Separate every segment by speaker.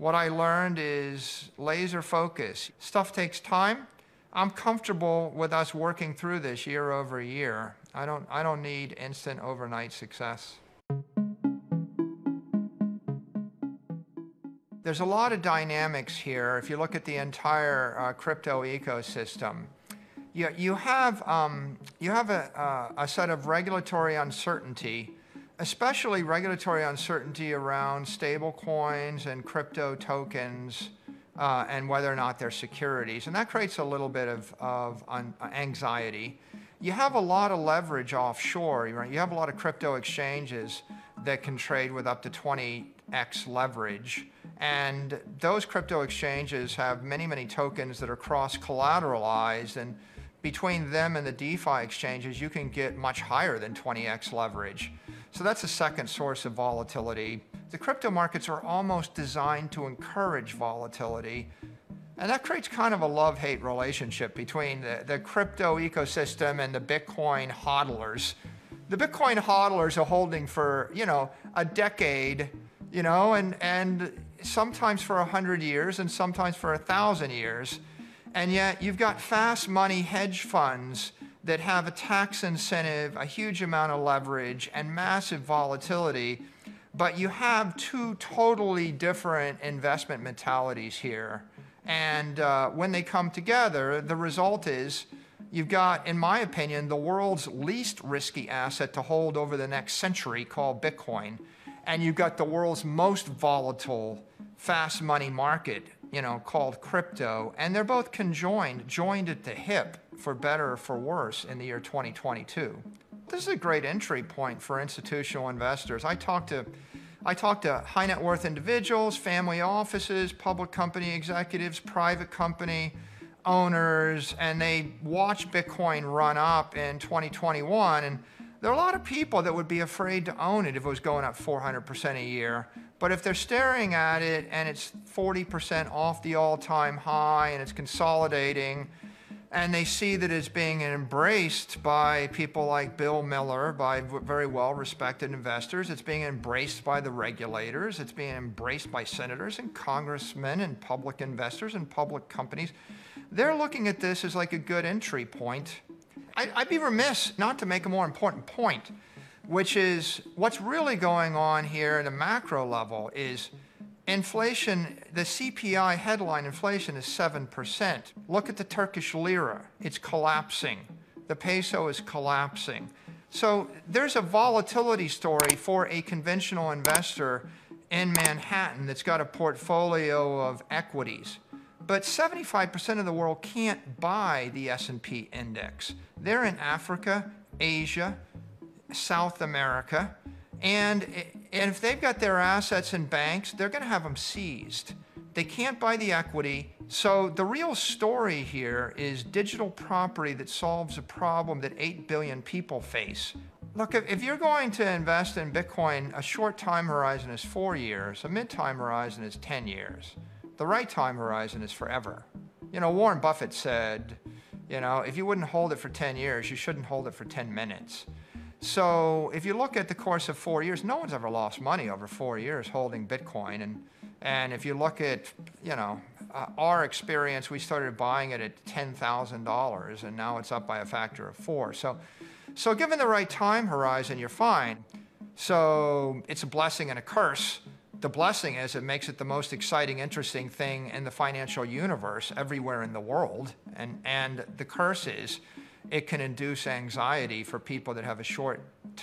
Speaker 1: What I learned is laser focus. Stuff takes time. I'm comfortable with us working through this year over year. I don't, I don't need instant overnight success. There's a lot of dynamics here. If you look at the entire uh, crypto ecosystem, you, you have, um, you have a, uh, a set of regulatory uncertainty especially regulatory uncertainty around stable coins and crypto tokens uh, and whether or not they're securities. And that creates a little bit of, of anxiety. You have a lot of leverage offshore. Right? You have a lot of crypto exchanges that can trade with up to 20x leverage. And those crypto exchanges have many, many tokens that are cross collateralized. And between them and the DeFi exchanges, you can get much higher than 20x leverage. So that's a second source of volatility. The crypto markets are almost designed to encourage volatility. And that creates kind of a love-hate relationship between the, the crypto ecosystem and the Bitcoin hodlers. The Bitcoin hodlers are holding for, you know, a decade, you know, and, and sometimes for a hundred years and sometimes for a thousand years. And yet you've got fast money hedge funds that have a tax incentive, a huge amount of leverage, and massive volatility, but you have two totally different investment mentalities here. And uh, when they come together, the result is you've got, in my opinion, the world's least risky asset to hold over the next century called Bitcoin. And you've got the world's most volatile, fast money market, you know, called crypto. And they're both conjoined, joined at the hip for better or for worse in the year 2022. This is a great entry point for institutional investors. I talk to I talk to high net worth individuals, family offices, public company executives, private company owners, and they watch Bitcoin run up in 2021. And there are a lot of people that would be afraid to own it if it was going up 400% a year. But if they're staring at it and it's 40% off the all time high and it's consolidating, and they see that it's being embraced by people like Bill Miller, by very well respected investors. It's being embraced by the regulators. It's being embraced by senators and congressmen and public investors and public companies. They're looking at this as like a good entry point. I'd be remiss not to make a more important point, which is what's really going on here at a macro level is Inflation, the CPI headline inflation is 7%. Look at the Turkish lira, it's collapsing. The peso is collapsing. So there's a volatility story for a conventional investor in Manhattan that's got a portfolio of equities. But 75% of the world can't buy the S&P index. They're in Africa, Asia, South America, and, and if they've got their assets in banks, they're going to have them seized. They can't buy the equity. So the real story here is digital property that solves a problem that 8 billion people face. Look, if you're going to invest in Bitcoin, a short time horizon is four years, a mid-time horizon is 10 years. The right time horizon is forever. You know, Warren Buffett said, you know, if you wouldn't hold it for 10 years, you shouldn't hold it for 10 minutes. So if you look at the course of four years, no one's ever lost money over four years holding Bitcoin. And, and if you look at, you know, uh, our experience, we started buying it at $10,000 and now it's up by a factor of four. So, so given the right time horizon, you're fine. So it's a blessing and a curse. The blessing is it makes it the most exciting, interesting thing in the financial universe everywhere in the world. And, and the curse is it can induce anxiety for people that have a short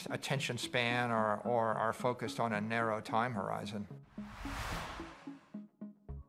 Speaker 1: attention span or, or are focused on a narrow time horizon.